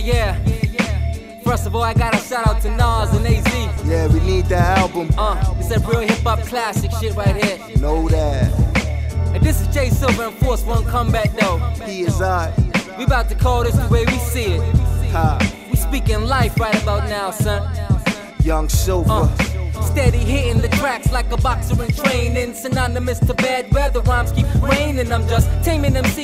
yeah. First of all, I gotta shout out to Nas and AZ. Yeah, we need that album. Uh, it's that real hip hop classic shit right here. Know that. And this is J-Silva and Force One comeback though. He is I. We about to call this the way we see it. Ha. We speaking life right about now, son. Young Silva. Uh. Steady hitting the tracks like a boxer in training. Synonymous to bad weather, rhymes keep raining. I'm just taming MCs who be claiming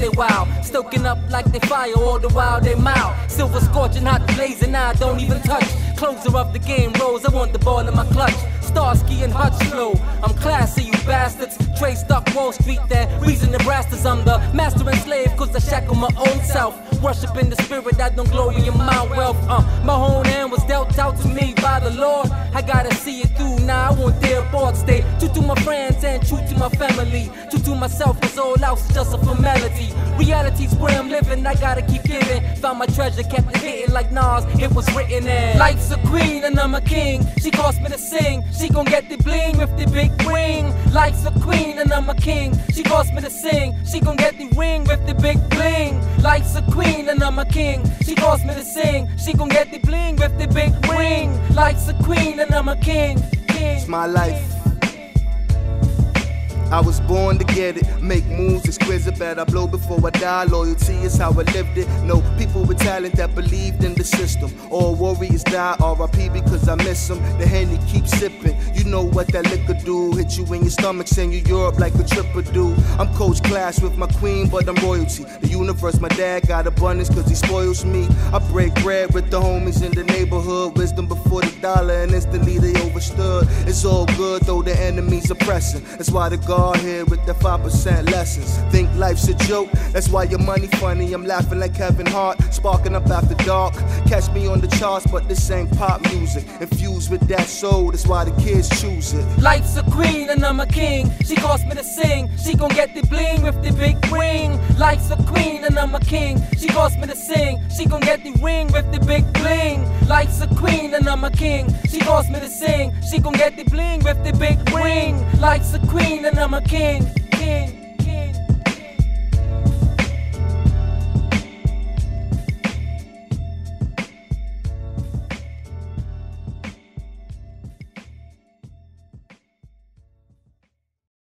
they wild. Stoking up like they fire all the while they mild. Silva scorching hot blazing, I don't even touch. Closer of the game rolls, I want the ball in my clutch. Starsky and Hutch flow. I'm classy, you bastards. Trey stuck Wall Street, there. reason the brasters. I'm the master and slave, cause I shackle my own self. Worship in the spirit, I don't glory in my wealth. Uh, my own hand was dealt out to me by the Lord. I gotta see it through now. I won't dare board stay. True to my friends and true to my family. To myself, cause all else is just a formality. Reality's where I'm living, I gotta keep giving. Found my treasure, kept it hitting like Nas, it was written in. Life's a queen and I'm a king. She cost me to sing. She gon' get the bling with the big ring. Life's a queen and I'm a king. She cost me to sing. She gon' get the ring with the big bling. Life's a queen and I'm a king. She cost me to sing. She gon' get the bling with the big ring. Life's a queen and I'm a king. king. It's my life. I was born to get it, make moves exquisite, but I blow before I die. Loyalty is how I lived it. No people with talent that believed in the system. All warriors die, RIP because I miss them. The henny keeps sipping. You know what that liquor do? Hit you in your stomach, send you Europe like a tripper do. I'm coach class with my queen, but I'm royalty. The universe, my dad got abundance cause he spoils me. I break bread with the homies in the neighborhood. Wisdom before the dollar, and instantly they overstood. It's all good though the enemies are pressing. That's why the God here with the 5% lessons. Think life's a joke, that's why your money funny. I'm laughing like Kevin Hart, sparking up after dark. Catch me on the charts, but this ain't pop music. Infused with that soul, that's why the kids choose it. Life's a queen and I'm a king. She cost me to sing. She gon' get the bling with the big ring. Life's a queen and I'm a king. She cost me to sing. She gon' get the ring with the big bling. Life's a queen and I'm a king. She cost me to sing. She gon' get the bling with the big ring. Life's a queen and I'm a king. king.